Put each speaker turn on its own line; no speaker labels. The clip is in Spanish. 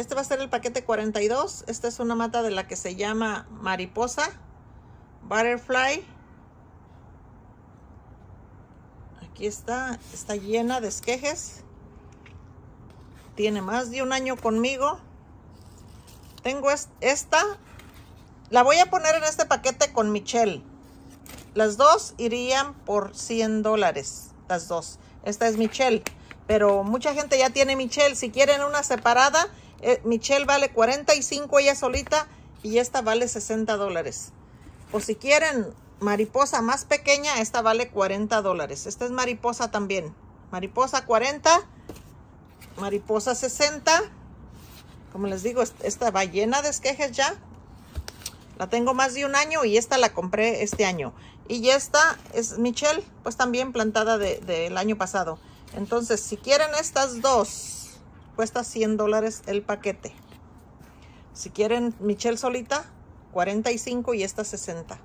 Este va a ser el paquete 42. Esta es una mata de la que se llama mariposa. Butterfly. Aquí está. Está llena de esquejes. Tiene más de un año conmigo. Tengo esta. La voy a poner en este paquete con Michelle. Las dos irían por 100 dólares. Las dos. Esta es Michelle. Pero mucha gente ya tiene Michelle. Si quieren una separada, eh, Michelle vale 45 ella solita y esta vale 60 dólares. O si quieren mariposa más pequeña, esta vale 40 dólares. Esta es mariposa también. Mariposa 40, mariposa 60. Como les digo, esta va llena de esquejes ya. La tengo más de un año y esta la compré este año. Y esta es Michelle, pues también plantada del de, año pasado. Entonces, si quieren estas dos, cuesta 100 dólares el paquete. Si quieren Michelle solita, 45 y esta 60.